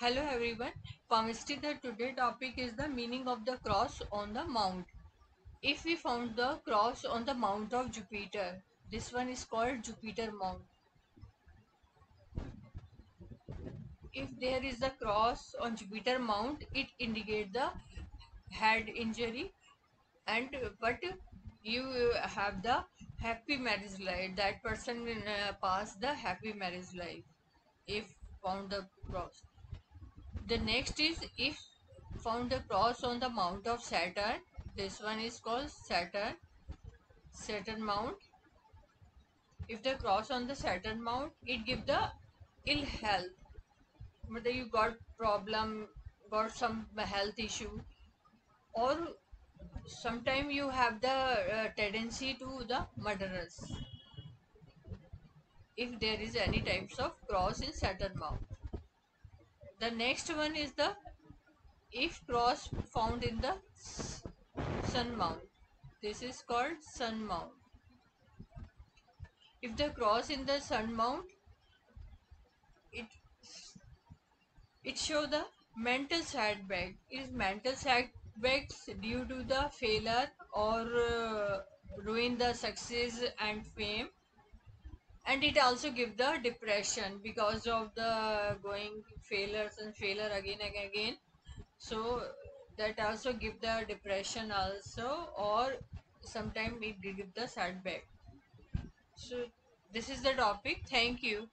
Hello everyone. The today topic is the meaning of the cross on the mount. If we found the cross on the mount of Jupiter, this one is called Jupiter mount. If there is a cross on Jupiter mount, it indicates the head injury and but you have the happy marriage life. That person uh, pass the happy marriage life if found the cross. The next is if found a cross on the mount of Saturn. This one is called Saturn. Saturn mount. If the cross on the Saturn mount, it give the ill health. Whether you got problem, got some health issue, or sometime you have the uh, tendency to the murderers. If there is any types of cross in Saturn mount. The next one is the if cross found in the sun mount. This is called sun mount. If the cross in the sun mount, it it show the mental setback. Is mental setbacks due to the failure or uh, ruin the success and fame and it also give the depression because of the going failures and failure again and again. So that also give the depression also or sometimes it give the setback. So this is the topic. Thank you